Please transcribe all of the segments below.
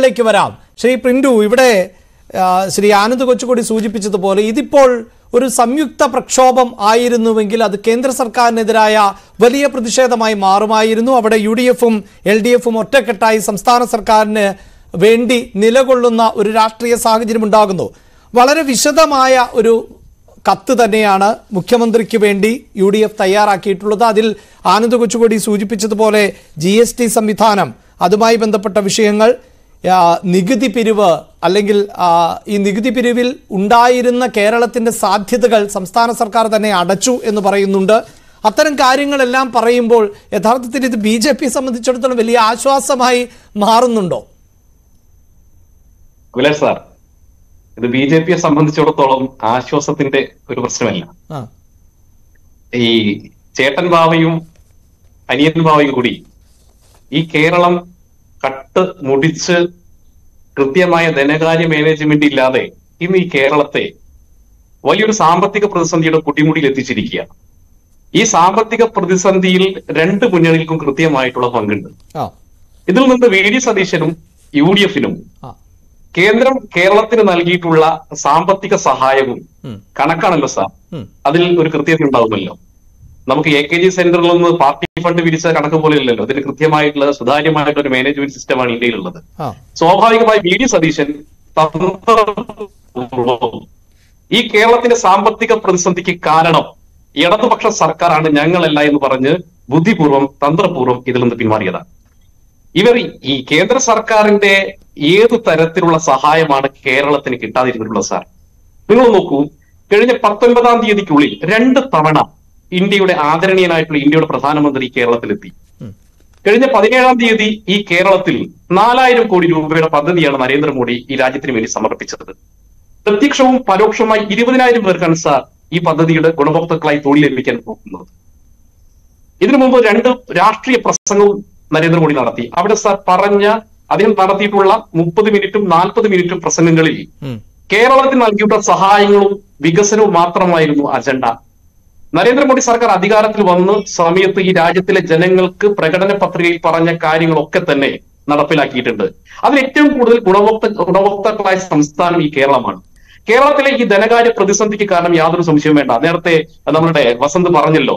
ിലേക്ക് വരാം. ശ്രീ പ്രിന്റു ഇവിടെ ശ്രീ ആനന്ദ് കൊച്ചുകൂടി സൂചിപ്പിച്ചതുപോലെ ഇതിപ്പോൾ ഒരു സംയുക്ത പ്രക്ഷോഭം ആയിരുന്നുവെങ്കിൽ അത് കേന്ദ്ര സർക്കാരിനെതിരായ വലിയ പ്രതിഷേധമായി മാറുമായിരുന്നു. അവിടെ യു ഡി എഫും എൽ ഡി എഫും ഒറ്റക്കെട്ടായി സംസ്ഥാന സർക്കാരിന് വേണ്ടി നിലകൊള്ളുന്ന ഒരു രാഷ്ട്രീയ സാഹചര്യം ഉണ്ടാകുന്നു. വളരെ വിശദമായ ഒരു കത്ത് തന്നെയാണ് മുഖ്യമന്ത്രിക്ക് വേണ്ടി യു ഡി എഫ് തയ്യാറാക്കിയിട്ടുള്ളത്. അതിൽ ആനന്ദ് കൊച്ചുകൂടി സൂചിപ്പിച്ചതുപോലെ ജി സംവിധാനം അതുമായി ബന്ധപ്പെട്ട വിഷയങ്ങൾ നികുതി പിരിവ് അല്ലെങ്കിൽ ഈ നികുതി പിരിവിൽ ഉണ്ടായിരുന്ന കേരളത്തിന്റെ സാധ്യതകൾ സംസ്ഥാന സർക്കാർ തന്നെ അടച്ചു എന്ന് പറയുന്നുണ്ട്. അത്തരം കാര്യങ്ങളെല്ലാം പറയുമ്പോൾ യഥാർത്ഥത്തിൽ ഇത് ബി ജെ പി സംബന്ധിച്ചിടത്തോളം വലിയ ആശ്വാസമായി മാറുന്നുണ്ടോ? സാർ ഇത് ബി ജെ പിയെ സംബന്ധിച്ചിടത്തോളം ആശ്വാസത്തിന്റെ ഒരു പ്രശ്നമല്ല. ഈ ചേട്ടൻ ബാവയും അനിയൻ ബാവയും കൂടി ഈ കേരളം കട്ട് മുടിച്ച് കൃത്യമായ ധനകാര്യ മാനേജ്മെന്റ് ഇല്ലാതെ ഇന്ന് ഈ കേരളത്തെ വലിയൊരു സാമ്പത്തിക പ്രതിസന്ധിയുടെ കുട്ടിമുടിയിൽ എത്തിച്ചിരിക്കുകയാണ്. ഈ സാമ്പത്തിക പ്രതിസന്ധിയിൽ രണ്ട് മുന്നണികൾക്കും കൃത്യമായിട്ടുള്ള പങ്കുണ്ട്. ഇതിൽ നിന്ന് വി ഡി സതീശനും യു ഡി എഫിനും കേന്ദ്രം കേരളത്തിന് നൽകിയിട്ടുള്ള സാമ്പത്തിക സഹായവും കണക്കാണല്ലോ സാർ. അതിൽ ഒരു കൃത്യത ഉണ്ടാവുമല്ലോ. നമുക്ക് എ കെ ജി സെന്ററിൽ നിന്ന് പാർട്ടി ഫണ്ട് പിരിച്ച കണക്ക് പോലെ ഇല്ലല്ലോ. അതിന് കൃത്യമായിട്ടുള്ള സുതാര്യമായിട്ടുള്ള ഒരു മാനേജ്മെന്റ് സിസ്റ്റമാണ് ഇന്ത്യയിലുള്ളത്. സ്വാഭാവികമായി വി ഡി സതീശൻ ഈ കേരളത്തിന്റെ സാമ്പത്തിക പ്രതിസന്ധിക്ക് കാരണം ഇടതുപക്ഷ സർക്കാരാണ് ഞങ്ങളല്ല എന്ന് പറഞ്ഞ് ബുദ്ധിപൂർവം തന്ത്രപൂർവം ഇതിൽ നിന്ന് പിന്മാറിയതാണ് ഇവർ ഈ കേന്ദ്ര സർക്കാരിന്റെ ഏത് തരത്തിലുള്ള സഹായമാണ് കേരളത്തിന് കിട്ടാതിരുന്നിട്ടുള്ളത് സാർ? നിങ്ങൾ നോക്കൂ. കഴിഞ്ഞ പത്തൊൻപതാം തീയതിക്കുള്ളിൽ രണ്ട് തവണ ഇന്ത്യയുടെ ആദരണീയനായിട്ടുള്ള ഇന്ത്യയുടെ പ്രധാനമന്ത്രി കേരളത്തിലെത്തി. കഴിഞ്ഞ പതിനേഴാം തീയതി ഈ കേരളത്തിൽ നാലായിരം കോടി രൂപയുടെ പദ്ധതിയാണ് നരേന്ദ്രമോദി ഈ രാജ്യത്തിന് വേണ്ടി സമർപ്പിച്ചത്. പ്രത്യക്ഷവും പരോക്ഷവുമായി ഇരുപതിനായിരം പേർക്കാണ് സാർ ഈ പദ്ധതിയുടെ ഗുണഭോക്താക്കളായി തൊഴിൽ ലഭിക്കാൻ പോകുന്നത്. ഇതിനു മുമ്പ് രണ്ട് രാഷ്ട്രീയ പ്രസംഗവും നരേന്ദ്രമോദി നടത്തി. അവിടെ സാർ പറഞ്ഞ അദ്ദേഹം നടത്തിയിട്ടുള്ള മുപ്പത് മിനിറ്റും നാൽപ്പത് മിനിറ്റും പ്രസംഗങ്ങളിൽ കേരളത്തിന് നൽകിയിട്ടുള്ള സഹായങ്ങളും വികസനവും മാത്രമായിരുന്നു അജണ്ട. നരേന്ദ്രമോദി സർക്കാർ അധികാരത്തിൽ വന്ന്. സമയത്ത് ഈ രാജ്യത്തിലെ ജനങ്ങൾക്ക് പ്രകടന പത്രികയിൽ പറഞ്ഞ കാര്യങ്ങളൊക്കെ തന്നെ നടപ്പിലാക്കിയിട്ടുണ്ട്. അതിൽ ഏറ്റവും കൂടുതൽ ഗുണഭോക്ത ഗുണഭോക്താക്കളായ സംസ്ഥാനം ഈ കേരളമാണ്. കേരളത്തിലെ ഈ ധനകാര്യ പ്രതിസന്ധിക്ക് കാരണം യാതൊരു സംശയവും വേണ്ട. നേരത്തെ നമ്മളുടെ വസന്ത് പറഞ്ഞല്ലോ.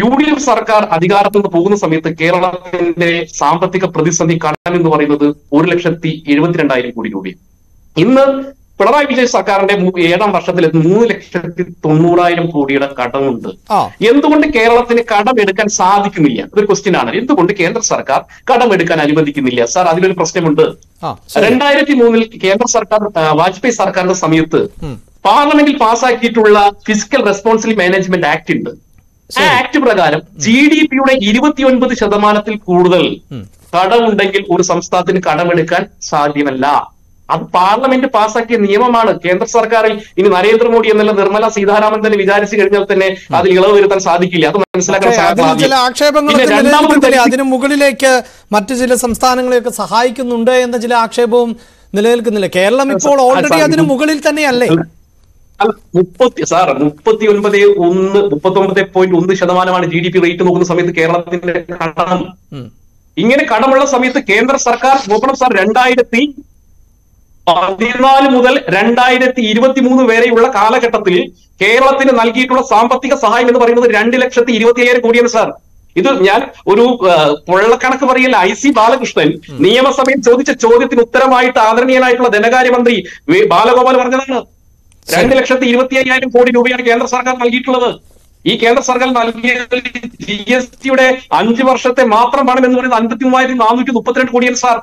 യു ഡി എഫ് സർക്കാർ അധികാരത്തിൽ നിന്ന് പോകുന്ന സമയത്ത് കേരളത്തിന്റെ സാമ്പത്തിക പ്രതിസന്ധി കടം എന്ന് പറയുന്നത് ഒരു ലക്ഷത്തി എഴുപത്തിരണ്ടായിരം കോടി രൂപയും ഇന്ന് പിണറായി വിജയൻ സർക്കാരിന്റെ ഏഴാം വർഷത്തിൽ മൂന്ന് ലക്ഷത്തി തൊണ്ണൂറായിരം കോടിയുടെ കടമുണ്ട്. എന്തുകൊണ്ട് കേരളത്തിന് കടം എടുക്കാൻ സാധിക്കുന്നില്ല? ഒരു ക്വസ്റ്റ്യൻ ആണ്. എന്തുകൊണ്ട് കേന്ദ്ര സർക്കാർ കടം എടുക്കാൻ അനുവദിക്കുന്നില്ല? സാർ അതിലൊരു പ്രശ്നമുണ്ട്. രണ്ടായിരത്തി മൂന്നിൽ കേന്ദ്ര സർക്കാർ വാജ്പേയി സർക്കാരിന്റെ സമയത്ത് പാർലമെന്റിൽ പാസ്സാക്കിയിട്ടുള്ള ഫിസിക്കൽ റെസ്പോൺസിബിൾ മാനേജ്മെന്റ് ആക്ട് ഉണ്ട്. ആ ആക്ട് പ്രകാരം ജി ഡി പിയുടെ ഇരുപത്തിയൊൻപത് ശതമാനത്തിൽ കൂടുതൽ കടമുണ്ടെങ്കിൽ ഒരു സംസ്ഥാനത്തിന് കടമെടുക്കാൻ സാധ്യമല്ല. അത് പാർലമെന്റ് പാസ്സാക്കിയ നിയമമാണ്. കേന്ദ്ര സർക്കാരിൽ ഇനി നരേന്ദ്രമോദി എന്നല്ല നിർമ്മല സീതാരാമൻ തന്നെ വിചാരിച്ചു കഴിഞ്ഞാൽ തന്നെ അതിൽ ഇളവ് വരുത്താൻ സാധിക്കില്ല. അത് മനസ്സിലാക്കാൻ. ചില കാര്യം- അതിന് മുകളിലേക്ക് മറ്റു ചില സംസ്ഥാനങ്ങളെയൊക്കെ സഹായിക്കുന്നുണ്ട് എന്ന ചില ആക്ഷേപവും നിലനിൽക്കുന്നില്ല. കേരളം ഇപ്പോൾ ഓൾറെഡി അതിനു മുകളിൽ തന്നെയല്ലേ? മുപ്പത്തി സാർ മുപ്പത്തി ഒൻപത് ഒന്ന് മുപ്പത്തി ഒമ്പത് പോയിന്റ് ഒന്ന് ശതമാനമാണ് ജി ഡി പി റേറ്റ് നോക്കുന്ന സമയത്ത് കേരളത്തിന്റെ കടം. ഇങ്ങനെ കടമുള്ള സമയത്ത് കേന്ദ്ര സർക്കാർ നോക്കണം സാർ രണ്ടായിരത്തി പതിനാല് മുതൽ രണ്ടായിരത്തി ഇരുപത്തി മൂന്ന് വരെയുള്ള കാലഘട്ടത്തിൽ കേരളത്തിന് നൽകിയിട്ടുള്ള സാമ്പത്തിക സഹായം എന്ന് പറയുന്നത് രണ്ട് ലക്ഷത്തി ഇരുപത്തി അയ്യായിരം കോടിയാണ് സാർ. ഇത് ഞാൻ ഒരു പൊള്ളക്കണക്ക് പറയല്ല. ഐ സി ബാലകൃഷ്ണൻ നിയമസഭയിൽ ചോദിച്ച ചോദ്യത്തിന് ഉത്തരമായിട്ട് ആദരണീയനായിട്ടുള്ള ധനകാര്യമന്ത്രി ബാലഗോപാൽ പറഞ്ഞതാണ്. രണ്ട് ലക്ഷത്തി ഇരുപത്തി അയ്യായിരം കോടി രൂപയാണ് കേന്ദ്ര സർക്കാർ നൽകിയിട്ടുള്ളത്. ഈ കേന്ദ്ര സർക്കാർ നൽകിയ ജി എസ് ടിയുടെ അഞ്ച് വർഷത്തെ മാത്രം പണം എന്ന് പറയുന്നത് അൻപത്തി മൂവായിരത്തി നാനൂറ്റി മുപ്പത്തിരണ്ട് കോടിയാണ് സാർ.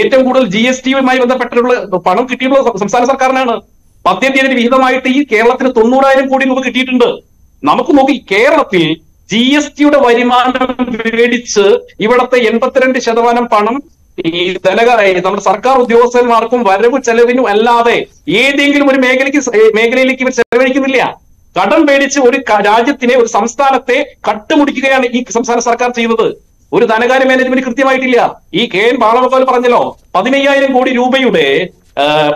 ഏറ്റവും കൂടുതൽ ജി എസ് ടിയുമായി ബന്ധപ്പെട്ടിട്ടുള്ള പണം കിട്ടിയിട്ടുള്ള സംസ്ഥാന സർക്കാരിനാണ്. മദ്യത്തിന്റെ വിഹിതമായിട്ട് ഈ കേരളത്തിന് തൊണ്ണൂറായിരം കോടി രൂപ കിട്ടിയിട്ടുണ്ട്. നമുക്ക് നോക്കി കേരളത്തിൽ ജി എസ് ടിയുടെ വരുമാനം മേടിച്ച് ഇവിടത്തെ എൺപത്തിരണ്ട് ശതമാനം പണം ഈ ധനക നമ്മുടെ സർക്കാർ ഉദ്യോഗസ്ഥന്മാർക്കും വരവ് ചെലവിനും അല്ലാതെ ഏതെങ്കിലും ഒരു മേഖലയ്ക്ക് മേഖലയിലേക്ക് ഇവർ ചെലവഴിക്കുന്നില്ല. കടം മേടിച്ച് ഒരു രാജ്യത്തിനെ ഒരു സംസ്ഥാനത്തെ കട്ടുമുടിക്കുകയാണ് ഈ സംസ്ഥാന സർക്കാർ ചെയ്യുന്നത്. ഒരു ധനകാര്യ മാനേജ്മെന്റ് കൃത്യമായിട്ടില്ല. ഈ കെ എൻ ബാലഗോപാൽ പറഞ്ഞല്ലോ പതിനയ്യായിരം കോടി രൂപയുടെ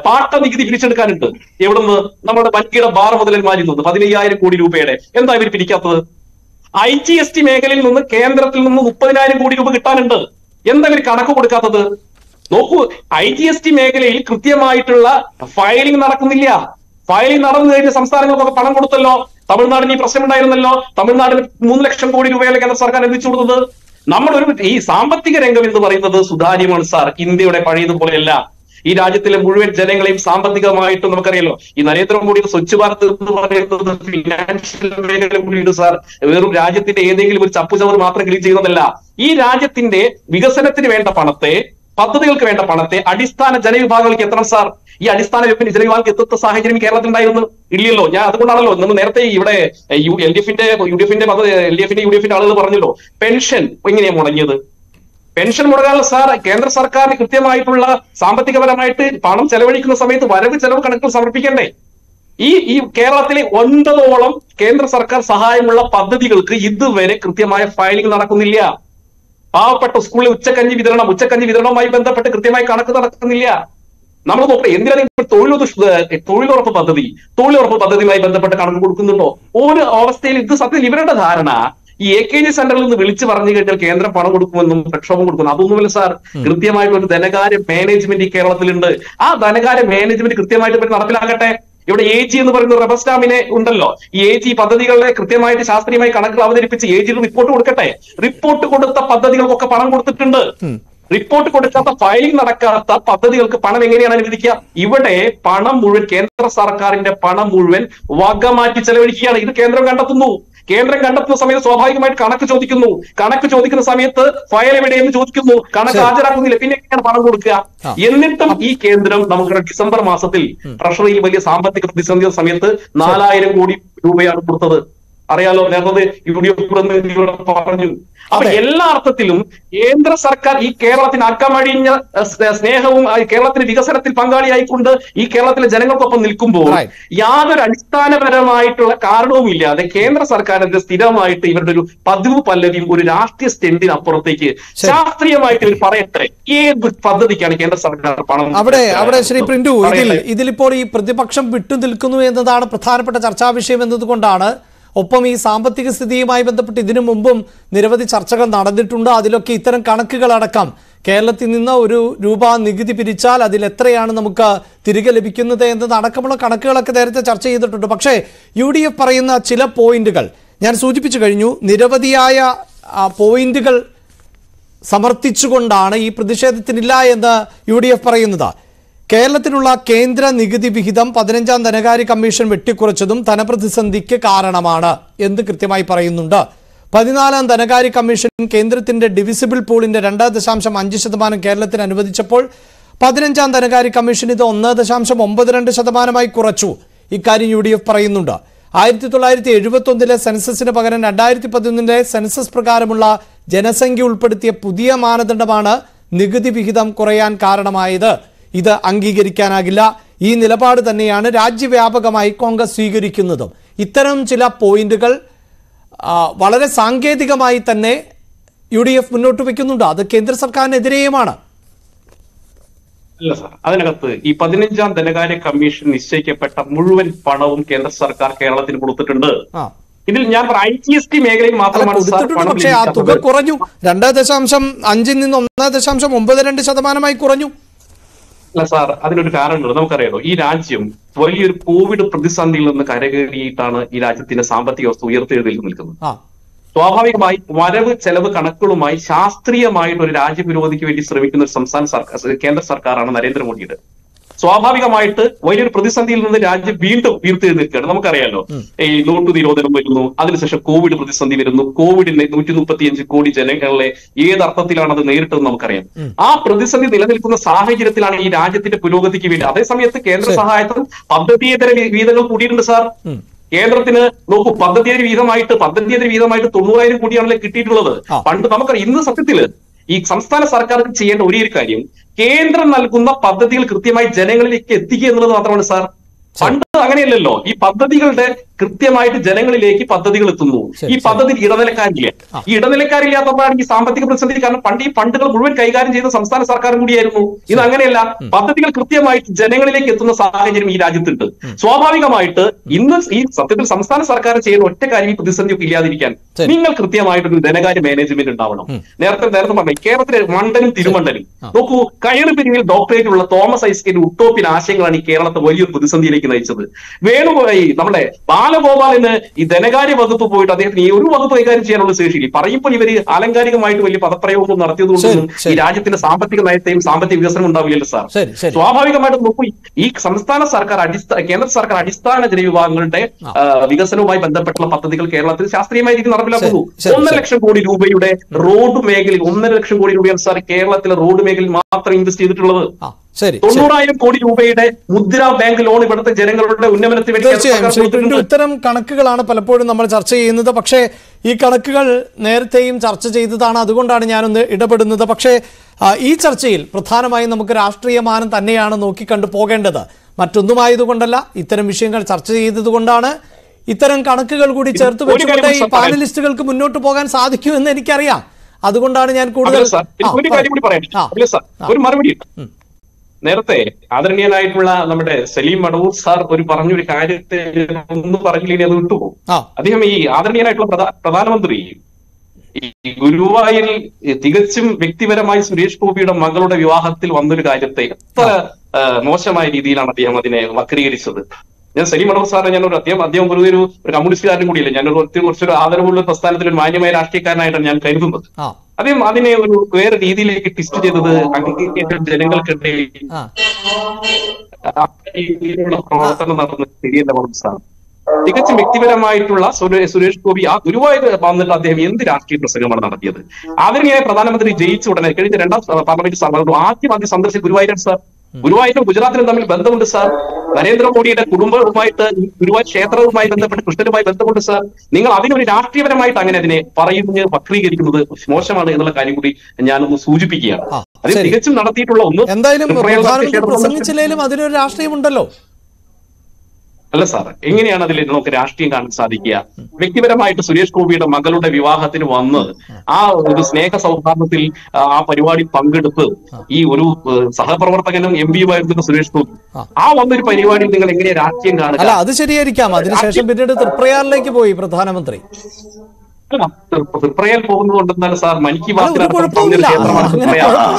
പാട്ട നികുതി പിരിച്ചെടുക്കാനുണ്ട്. എവിടുന്ന്? നമ്മുടെ വൻകിട ബാർ മുതലന്മാരിൽ നിന്ന് പതിനയ്യായിരം കോടി രൂപയുടെ. എന്താ ഇവർ പിരിക്കാത്തത്? ഐ ജി എസ് ടി മേഖലയിൽ നിന്ന് കേന്ദ്രത്തിൽ നിന്ന് മുപ്പതിനായിരം കോടി രൂപ കിട്ടാനുണ്ട്. എന്താ ഇവർ കണക്ക് കൊടുക്കാത്തത്? നോക്കൂ ഐ ജി എസ് ടി മേഖലയിൽ കൃത്യമായിട്ടുള്ള ഫയലിംഗ് നടക്കുന്നില്ല. ഫയലിംഗ് നടന്നു കഴിഞ്ഞ സംസ്ഥാനങ്ങൾക്കൊക്കെ പണം കൊടുത്തല്ലോ. തമിഴ്നാടിന് ഈ പ്രശ്നം ഉണ്ടായിരുന്നല്ലോ തമിഴ്നാടിന് മൂന്ന് ലക്ഷം കോടി രൂപയല്ലേ കേന്ദ്ര സർക്കാർ എത്തിച്ചു കൊടുത്തത്? നമ്മളൊരു ഈ സാമ്പത്തിക രംഗം എന്ന് പറയുന്നത് സുതാര്യമാണ് സാർ. ഇന്ത്യയുടെ പഴയതുപോലെയല്ല. ഈ രാജ്യത്തിലെ മുഴുവൻ ജനങ്ങളെയും സാമ്പത്തികമായിട്ടും നമുക്കറിയാലോ ഈ നരേന്ദ്രമോദിയുടെ സ്വച്ഛ് ഭാരത് എന്ന് പറയുന്നത് ഫിനാൻഷ്യൽ മേഖല കൂടിയുണ്ട് സാർ. വെറും രാജ്യത്തിന്റെ ഏതെങ്കിലും ഒരു ചപ്പുചവർ മാത്രം ക്ലീൻ ചെയ്യുന്നതല്ല. ഈ രാജ്യത്തിന്റെ വികസനത്തിന് വേണ്ട പണത്തെ പദ്ധതികൾക്ക് വേണ്ട പണത്തെ അടിസ്ഥാന ജനവിഭാഗങ്ങൾക്ക് എത്തണം സാർ. ഈ അടിസ്ഥാന ജനവിഭാഗങ്ങൾക്ക് എത്തുന്ന സാഹചര്യം കേരളത്തിൽ ഉണ്ടായിരുന്നു ഇല്ലല്ലോ ഞാൻ അതുകൊണ്ടാണല്ലോ നമ്മൾ നേരത്തെ ഇവിടെ യു എൽ ഡി എഫിന്റെ യു ഡി എഫിന്റെ എൽ ഡി എഫിന്റെ യു ഡി എഫിന്റെ ആളുകൾ പറഞ്ഞല്ലോ പെൻഷൻ എങ്ങനെയാ മുടങ്ങിയത്? പെൻഷൻ മുടങ്ങാനുള്ള സാർ കേന്ദ്ര സർക്കാരിന് കൃത്യമായിട്ടുള്ള സാമ്പത്തികപരമായിട്ട് പണം ചെലവഴിക്കുന്ന സമയത്ത് വരവ് ചെലവ് കണക്കുകൾ സമർപ്പിക്കണ്ടേ? ഈ ഈ കേരളത്തിലെ ഒൻപതോളം കേന്ദ്ര സർക്കാർ സഹായമുള്ള പദ്ധതികൾക്ക് ഇതുവരെ കൃത്യമായ ഫയലിംഗ് നടക്കുന്നില്ല. പാവപ്പെട്ട സ്കൂളിൽ ഉച്ചക്കഞ്ഞി വിതരണം ഉച്ചക്കഞ്ഞി വിതരണവുമായി ബന്ധപ്പെട്ട് കൃത്യമായി കണക്ക് നടക്കുന്നില്ല. നമ്മൾ നോക്കണം എന്തിനാണ് ഇപ്പോൾ തൊഴിലുറപ്പ് തൊഴിലുറപ്പ് പദ്ധതി തൊഴിലുറപ്പ് പദ്ധതിയുമായി ബന്ധപ്പെട്ട് കണക്ക് കൊടുക്കുന്നുണ്ടോ? ഒരു അവസ്ഥയിൽ ഇത് സത്യം ഇവരുടെ ധാരണ. ഈ എ കെ ജി സെന്ററിൽ നിന്ന് വിളിച്ചു പറഞ്ഞു കഴിഞ്ഞാൽ കേന്ദ്രം പണം കൊടുക്കുമെന്നും പ്രക്ഷോഭം കൊടുക്കുന്നു അതൊന്നുമില്ല സാർ. കൃത്യമായിട്ട് ഒരു ധനകാര്യ മാനേജ്മെന്റ് ഈ കേരളത്തിലുണ്ട്. ആ ധനകാര്യ മാനേജ്മെന്റ് കൃത്യമായിട്ട് നടപ്പിലാക്കട്ടെ? ഇവിടെ എ ജി എന്ന് പറയുന്ന റബ്ബർ സ്റ്റാമിനെ ഉണ്ടല്ലോ. ഈ എ ജി പദ്ധതികളെ കൃത്യമായിട്ട് ശാസ്ത്രീയമായി കണക്കുകൾ അവതരിപ്പിച്ച് എ ജി റിപ്പോർട്ട് കൊടുക്കട്ടെ? റിപ്പോർട്ട് കൊടുത്ത പദ്ധതികൾക്കൊക്കെ പണം കൊടുത്തിട്ടുണ്ട്. റിപ്പോർട്ട് കൊടുക്കാത്ത ഫയലിംഗ് നടക്കാത്ത പദ്ധതികൾക്ക് പണം എങ്ങനെയാണ് അനുവദിക്കുക? ഇവിടെ പണം മുഴുവൻ കേന്ദ്ര സർക്കാരിന്റെ പണം മുഴുവൻ വകമാറ്റി ചെലവഴിക്കുകയാണ്. ഇത് കേന്ദ്രം കണ്ടെത്തുന്നു. കേന്ദ്രം കണ്ടെത്തുന്ന സമയത്ത് സ്വാഭാവികമായിട്ട് കണക്ക് ചോദിക്കുന്നു. കണക്ക് ചോദിക്കുന്ന സമയത്ത് ഫയൽ എവിടെയെന്ന് ചോദിക്കുന്നു. കണക്ക് ഹാജരാക്കുന്നില്ല. പിന്നെ എങ്ങനെയാണ് പണം കൊടുക്കുക. എന്നിട്ടും ഈ കേന്ദ്രം നമുക്ക് ഡിസംബർ മാസത്തിൽ ട്രഷറിയിൽ വലിയ സാമ്പത്തിക പ്രതിസന്ധി സമയത്ത് നാലായിരം കോടി രൂപയാണ് കൊടുത്തത്. അറിയാലോ നേരത്തെ യു ഡി എഫ് പ്രതിനിധികളോട് പറഞ്ഞു. അപ്പൊ എല്ലാ അർത്ഥത്തിലും കേന്ദ്ര സർക്കാർ ഈ കേരളത്തിന് അക്കമഴിഞ്ഞ സ്നേഹവും കേരളത്തിന് വികസനത്തിൽ പങ്കാളിയായിക്കൊണ്ട് ഈ കേരളത്തിലെ ജനങ്ങൾക്കൊപ്പം നിൽക്കുമ്പോൾ യാതൊരു അടിസ്ഥാനപരമായിട്ടുള്ള കാരണവും ഇല്ലാതെ കേന്ദ്ര സർക്കാരിന്റെ സ്ഥിരമായിട്ട് ഇവരുടെ ഒരു പതിവ് പല്ലവിയും ഒരു രാഷ്ട്രീയ സ്റ്റെൻഡിന് അപ്പുറത്തേക്ക് ശാസ്ത്രീയമായിട്ട് ഇവർ പറയട്ടെ. ഏത് പദ്ധതിക്കാണ് കേന്ദ്ര സർക്കാർ പണം അവിടെ അവിടെ ശ്രീ പ്രിന്റു ഇതിൽ. ഇതിലിപ്പോൾ ഈ പ്രതിപക്ഷം വിട്ടു നിൽക്കുന്നു എന്നതാണ് പ്രധാനപ്പെട്ട ചർച്ചാ വിഷയം എന്നതുകൊണ്ടാണ് ഒപ്പം ഈ സാമ്പത്തിക സ്ഥിതിയുമായി ബന്ധപ്പെട്ട് ഇതിനു മുമ്പും നിരവധി ചർച്ചകൾ നടന്നിട്ടുണ്ട്. അതിലൊക്കെ ഇത്തരം കണക്കുകളടക്കം കേരളത്തിൽ നിന്ന് ഒരു രൂപ നികുതി പിരിച്ചാൽ അതിൽ എത്രയാണ് നമുക്ക് തിരികെ ലഭിക്കുന്നത് എന്നത് അടക്കമുള്ള കണക്കുകളൊക്കെ നേരത്തെ ചർച്ച ചെയ്തിട്ടുണ്ട്. പക്ഷേ യു ഡി എഫ് പറയുന്ന ചില പോയിന്റുകൾ ഞാൻ സൂചിപ്പിച്ചു കഴിഞ്ഞു. നിരവധിയായ പോയിന്റുകൾ സമർത്ഥിച്ചുകൊണ്ടാണ് ഈ പ്രതിഷേധത്തിനില്ല എന്ന് യു ഡി എഫ് പറയുന്നത്. കേരളത്തിനുള്ള കേന്ദ്ര നികുതി വിഹിതം പതിനഞ്ചാം ധനകാര്യ കമ്മീഷൻ വെട്ടിക്കുറച്ചതും ധനപ്രതിസന്ധിക്ക് കാരണമാണ് എന്ന് കൃത്യമായി പറയുന്നുണ്ട്. പതിനാലാം ധനകാര്യ കമ്മീഷൻ കേന്ദ്രത്തിന്റെ ഡിവിസിബിൾ പൂളിന്റെ രണ്ട് ദശാംശം അഞ്ച് ശതമാനം കേരളത്തിന് അനുവദിച്ചപ്പോൾ പതിനഞ്ചാം ധനകാര്യ കമ്മീഷൻ ഇത് ഒന്ന് ദശാംശം ഒമ്പത് രണ്ട് ശതമാനമായി കുറച്ചു. ഇക്കാര്യം യു ഡി എഫ് പറയുന്നുണ്ട്. ആയിരത്തി തൊള്ളായിരത്തി എഴുപത്തി ഒന്നിലെ സെൻസസിന് പകരം രണ്ടായിരത്തി പതിനൊന്നിലെ സെൻസസ് പ്രകാരമുള്ള ജനസംഖ്യ ഉൾപ്പെടുത്തിയ പുതിയ മാനദണ്ഡമാണ് നികുതി വിഹിതം കുറയാൻ കാരണമായത്. ഇത് അംഗീകരിക്കാനാകില്ല. ഈ നിലപാട് തന്നെയാണ് രാജ്യവ്യാപകമായി കോൺഗ്രസ് സ്വീകരിക്കുന്നതും. ഇത്തരം ചില പോയിന്റുകൾ വളരെ സാങ്കേതികമായി തന്നെ യു ഡി എഫ് മുന്നോട്ട് വയ്ക്കുന്നുണ്ട്. അത് കേന്ദ്ര സർക്കാരിനെതിരെയുമാണ്. അല്ല സാർ അതിനകത്ത് ഈ പതിനഞ്ചാം ധനകാര്യ കമ്മീഷൻ നിശ്ചയിക്കപ്പെട്ട മുഴുവൻ പണവും കേന്ദ്ര സർക്കാർ കേരളത്തിന് കൊടുത്തിട്ടുണ്ട്. ഇതിൽ ഞാൻ ഐ ജി എസ് ടി മേഖലയിൽ മാത്രമാണ് പക്ഷേ ആ തുക കുറഞ്ഞു. രണ്ട് ദശാംശം അഞ്ചിൽ നിന്ന് ഒന്ന് ദശാംശം ഒമ്പത് രണ്ട് ശതമാനമായി കുറഞ്ഞു. അല്ല സാർ അതിനൊരു കാരണമുണ്ട്. നമുക്കറിയാലോ ഈ രാജ്യം വലിയൊരു കോവിഡ് പ്രതിസന്ധിയിൽ നിന്ന് കരകയറിയിട്ടാണ് ഈ രാജ്യത്തിന്റെ സാമ്പത്തിക വ്യവസ്ഥ ഉയർത്തെഴുന്നേൽക്ക് നിൽക്കുന്നത്. സ്വാഭാവികമായി വരവ് ചെലവ് കണക്കുകളുമായി ശാസ്ത്രീയമായിട്ട് ഒരു പുരോഗതിക്ക് വേണ്ടി ശ്രമിക്കുന്ന ഒരു സംസ്ഥാന സർക്കാർ കേന്ദ്ര സർക്കാരാണ് നരേന്ദ്രമോദിയുടെ. സ്വാഭാവികമായിട്ട് വലിയൊരു പ്രതിസന്ധിയിൽ നിന്ന് രാജ്യം വീണ്ടും ഉയർത്തെഴുന്നേൽക്കുകയാണ് നമുക്കറിയാലോ ഈ നോട്ടു നിരോധനം വരുന്നു അതിനുശേഷം കോവിഡ് പ്രതിസന്ധി വരുന്നു. കോവിഡിന്റെ നൂറ്റി മുപ്പത്തിയഞ്ച് കോടി ജനങ്ങളെ ഏതർത്ഥത്തിലാണ് അത് നേരിട്ടതെന്ന് നമുക്കറിയാം. ആ പ്രതിസന്ധി നിലനിൽക്കുന്ന സാഹചര്യത്തിലാണ് ഈ രാജ്യത്തിന്റെ പുരോഗതിക്ക് വേണ്ടി. അതേസമയത്ത് കേന്ദ്ര സഹായത്തും പദ്ധതിയേതര വീതങ്ങൾ കൂടിയിട്ടുണ്ട് സാർ. കേന്ദ്രത്തിന് നോക്കൂ പദ്ധതിയേതര വീതമായിട്ട് പദ്ധതിയേതര വീതമായിട്ട് തൊണ്ണൂറായിരം കോടിയാണല്ലോ കിട്ടിയിട്ടുള്ളത്. പണ്ട് നമുക്കറിയാം ഇന്ന് സത്യത്തിൽ ഈ സംസ്ഥാന സർക്കാർക്ക് ചെയ്യേണ്ട ഒരേ ഒരു കാര്യം കേന്ദ്രം നൽകുന്ന പദ്ധതികൾ കൃത്യമായി ജനങ്ങളിലേക്ക് എത്തിക്കുക എന്നുള്ളത് മാത്രമാണ് സാർ. പണ്ട് അങ്ങനെയല്ലല്ലോ. ഈ പദ്ധതികളുടെ കൃത്യമായിട്ട് ജനങ്ങളിലേക്ക് പദ്ധതികൾ എത്തുന്നു. ഈ പദ്ധതി ഇടനിലക്കാരില്ല? ഈ ഇടനിലക്കാരില്ലാത്തതാണ് ഈ സാമ്പത്തിക പ്രതിസന്ധി കാരണം പണ്ട് ഈ ഫണ്ടുകൾ മുഴുവൻ കൈകാര്യം ചെയ്ത സംസ്ഥാന സർക്കാരും കൂടിയായിരുന്നു. ഇത് അങ്ങനെയല്ല. പദ്ധതികൾ കൃത്യമായിട്ട് ജനങ്ങളിലേക്ക് എത്തുന്ന സാഹചര്യം ഈ രാജ്യത്തുണ്ട്. സ്വാഭാവികമായിട്ട് ഇന്ന് ഈ സത്യത്തിൽ സംസ്ഥാന സർക്കാർ ചെയ്യുന്ന ഒറ്റ കാര്യം ഈ പ്രതിസന്ധി ഇല്ലാതിരിക്കാൻ നിങ്ങൾ കൃത്യമായിട്ടൊരു ധനകാര്യ മാനേജ്മെന്റ് ഉണ്ടാവണം. നേരത്തെ നേരത്തെ പറഞ്ഞു കേരളത്തിലെ മണ്ടനും തിരുമണ്ടനും നോക്കൂ കയറ് പിരിവിൽ ഡോക്ടറേറ്റ് ഉള്ള തോമസ് ഐസ്കിന്റെ ഉട്ടോപ്പിൻ ആശയങ്ങളാണ് ഈ കേരളത്തെ വലിയൊരു പ്രതിസന്ധിയിലേക്ക് നയിച്ചത്. വേണുപോയി നമ്മുടെ ബാലഗോപാലിന് ഈ ധനകാര്യ വകുപ്പ് പോയിട്ട് അദ്ദേഹത്തിന് ഈ ഒരു വകുപ്പ് കൈകാര്യം ചെയ്യാനുള്ള ശേഷിയില്ല. പറയുമ്പോൾ ഇവർ ആലങ്കാരികമായിട്ട് വലിയ പദപ്രയോഗം നടത്തിയതുകൊണ്ടൊന്നും. ഈ രാജ്യത്തിന്റെ സാമ്പത്തിക നയത്തെയും സാമ്പത്തിക വികസനം ഉണ്ടാവില്ലല്ലോ സാർ. സ്വാഭാവികമായിട്ടും നോക്കൂ ഈ സംസ്ഥാന സർക്കാർ അടിസ്ഥാന കേന്ദ്ര സർക്കാർ അടിസ്ഥാന ജനവിഭാഗങ്ങളുടെ വികസനവുമായി ബന്ധപ്പെട്ടുള്ള പദ്ധതികൾ കേരളത്തിൽ ശാസ്ത്രീയമായ രീതിയിൽ നടപ്പിലാക്കുന്നു. ഒന്നര ലക്ഷം കോടി രൂപയുടെ റോഡ് മേഖലയിൽ ഒന്നര ലക്ഷം കോടി രൂപയാണ് സാർ കേരളത്തിലെ റോഡ് മേഖലയിൽ മാത്രം ഇൻവെസ്റ്റ് ചെയ്തിട്ടുള്ളത്. ശരി തൊണ്ണൂറായിരം കോടി രൂപയുടെ മുദ്ര ബാങ്ക് ലോൺ ഇവിടുത്തെ ജനങ്ങളുടെ ഉന്നമനത്തിന് വേണ്ടി. ഇത്തരം കണക്കുകളാണ് പലപ്പോഴും നമ്മൾ ചർച്ച ചെയ്യുന്നത്. പക്ഷേ ഈ കണക്കുകൾ നേരത്തെയും ചർച്ച ചെയ്തതാണ്. അതുകൊണ്ടാണ് ഞാനൊന്ന് ഇടപെടുന്നത്. പക്ഷേ ഈ ചർച്ചയിൽ പ്രധാനമായും നമുക്ക് രാഷ്ട്രീയമാനം തന്നെയാണ് നോക്കിക്കണ്ടു പോകേണ്ടത്. മറ്റൊന്നുമായതുകൊണ്ടല്ല ഇത്തരം വിഷയങ്ങൾ ചർച്ച ചെയ്തതുകൊണ്ടാണ് ഇത്തരം കണക്കുകൾ കൂടി ചേർത്ത് വെച്ചുകൊണ്ട് ഈ. പാനലിസ്റ്റുകൾക്ക് മുന്നോട്ട് പോകാൻ സാധിക്കുമെന്ന് എനിക്കറിയാം. അതുകൊണ്ടാണ് ഞാൻ കൂടുതൽ ഒരു മറുപടി. നേരത്തെ ആദരണീയനായിട്ടുള്ള നമ്മുടെ സലീം മടവൂർ സാർ ഒരു പറഞ്ഞൊരു കാര്യത്തെ ഒന്ന് പറഞ്ഞില്ലെങ്കിൽ അത് വിട്ടുപോകും. അദ്ദേഹം ഈ ആദരണീയനായിട്ടുള്ള പ്രധാനമന്ത്രി ഈ ഗുരുവായൂരിൽ തികച്ചും വ്യക്തിപരമായി സുരേഷ് ഗോപിയുടെ മകളുടെ വിവാഹത്തിൽ വന്നൊരു കാര്യത്തെ എത്ര മോശമായ രീതിയിലാണ് അദ്ദേഹം അതിനെ വക്രീകരിച്ചത്. ഞാൻ സലീം മണോർ സാറിനെ ഞാൻ ഒരു അദ്ദേഹം അദ്ദേഹം വെറുതെ ഒരു ഒരു കമ്മ്യൂണിസ്റ്റുകാരനും കൂടിയില്ല. ഞാൻ ഒരു ഒത്തിരി കുറച്ചൊരു ആദരവുള്ള പ്രസ്ഥാനത്തിൽ ഒരു മാന്യമായ രാഷ്ട്രീയക്കാരനായിട്ടാണ് ഞാൻ കരുതുന്നത്. അദ്ദേഹം അതിനെ ഒരു വേറെ രീതിയിലേക്ക് ട്വിസ്റ്റ് ചെയ്തത് അംഗീകരിക്കേണ്ട ജനങ്ങൾക്കിടയിൽ രീതിയിലുള്ള പ്രവർത്തനം നടന്ന ശരിയല്ല മനസ്സിലാണ് തികച്ചും വ്യക്തിപരമായിട്ടുള്ള സുരേഷ് ഗോപി ആ ഗുരുവായൂർ വന്നിട്ട് അദ്ദേഹം എന്ത് രാഷ്ട്രീയ പ്രസംഗമാണ് നടത്തിയത്? ആദരണീയായ പ്രധാനമന്ത്രി ജയിച്ച ഉടനെ കഴിഞ്ഞ രണ്ടാം പാർലമെന്റ് ആദ്യം ആദ്യം സന്ദർശിച്ച ഗുരുവായൂരൻ സാർ. ഗുരുവായൂരും ഗുജറാത്തിനും തമ്മിൽ ബന്ധമുണ്ട് സാർ. നരേന്ദ്രമോദിയുടെ കുടുംബവുമായിട്ട് ഗുരുവായൂർ ക്ഷേത്രവുമായി ബന്ധപ്പെട്ട് കൃഷ്ണനുമായി ബന്ധമുണ്ട് സാർ. നിങ്ങൾ അതിനൊരു രാഷ്ട്രീയപരമായിട്ട് അങ്ങനെ അതിനെ പറയുന്നത് വക്രീകരിക്കുന്നത് മോശമാണ് എന്നുള്ള കാര്യം കൂടി ഞാനൊന്ന് സൂചിപ്പിക്കുകയാണ്. അത്. തികച്ചും നടത്തിയിട്ടുള്ള ഒന്ന് എന്തായാലും പ്രസംഗിച്ചില്ലെങ്കിലും അതിനൊരു രാഷ്ട്രീയമുണ്ടല്ലോ. അല്ല സാർ എങ്ങനെയാണ് അതിൽ നമുക്ക് രാഷ്ട്രീയം കാണാൻ സാധിക്കുക? വ്യക്തിപരമായിട്ട് സുരേഷ് ഗോപിയുടെ മകളുടെ വിവാഹത്തിന് വന്ന് ആ ഒരു സ്നേഹ സൗഹാർദ്ദത്തിൽ ആ, പരിപാടി പങ്കെടുത്ത് ഈ ഒരു സഹപ്രവർത്തകനും എം പിയുമായിരുന്ന സുരേഷ് ഗോപി. ആ. വന്നൊരു പരിപാടി നിങ്ങൾ എങ്ങനെയാണ് രാഷ്ട്രീയം അല്ല കാണുക അത് ശരിയായിരിക്കാം. അതിനുശേഷം പിന്നീട് തൃപ്രയാറിലേക്ക് പോയി പ്രധാനമന്ത്രി. തൃപ്രയാൽ പോകുന്നത് കൊണ്ടെന്നാൽ സാർ മനിക്ക്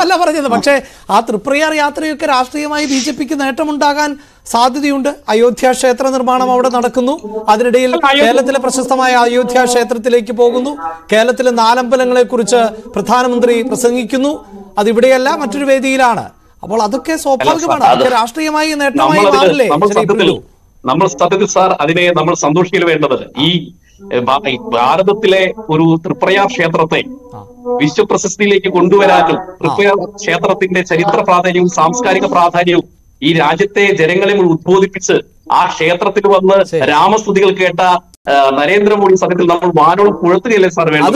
അല്ല, പറഞ്ഞത്. പക്ഷേ ആ തൃപ്രയാർ യാത്രയൊക്കെ രാഷ്ട്രീയമായി ബി ജെ പിക്ക് നേട്ടമുണ്ടാകാൻ സാധ്യതയുണ്ട്. അയോധ്യ ക്ഷേത്ര നിർമ്മാണം അവിടെ നടക്കുന്നു. അതിനിടയിൽ കേരളത്തിലെ പ്രശസ്തമായ അയോധ്യ ക്ഷേത്രത്തിലേക്ക് പോകുന്നു. കേരളത്തിലെ നാലമ്പലങ്ങളെ കുറിച്ച് പ്രധാനമന്ത്രി പ്രസംഗിക്കുന്നു. അതിവിടെയല്ല മറ്റൊരു വേദിയിലാണ്. അപ്പോൾ അതൊക്കെ സ്വാഭാവികമാണ്. അത് അതൊക്കെ രാഷ്ട്രീയമായി നേട്ടമായി മാറില്ലേ? നമ്മൾ സത്യത്തിൽ സാർ അതിനെ നമ്മൾ സന്തോഷിക്കൽ വേണ്ടത് ഈ ഭാരതത്തിലെ ഒരു തൃപ്രയാർ ക്ഷേത്രത്തെ. വിശ്വപ്രശസ്തിയിലേക്ക് കൊണ്ടുവരാനും തൃപ്രയാർ ക്ഷേത്രത്തിന്റെ ചരിത്ര പ്രാധാന്യവും സാംസ്കാരിക പ്രാധാന്യവും ഈ രാജ്യത്തെ ജനങ്ങളെ ഉദ്ബോധിപ്പിച്ച് ആ ക്ഷേത്രത്തിൽ വന്ന് രാമസ്തുതികൾ കേട്ട നരേന്ദ്രമോദി സത്യത്തിൽ നമ്മൾ വാനോളം പുഴത്തുകയല്ലേ സാർ വേണ്ടത്?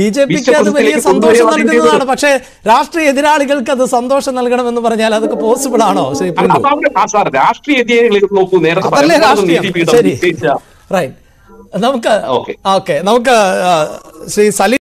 ബി ജെ പിക്ക് അത് വലിയ സന്തോഷം നൽകുന്നതാണ്. പക്ഷേ രാഷ്ട്രീയ എതിരാളികൾക്ക് അത് സന്തോഷം നൽകണമെന്ന് പറഞ്ഞാൽ അതൊക്കെ പോസിബിൾ ആണോ? സാർ രാഷ്ട്രീയ എതിരാളികൾ നോക്കൂ നേരത്തെ നമുക്ക് ഓക്കെ. നമുക്ക് ശ്രീ സലീം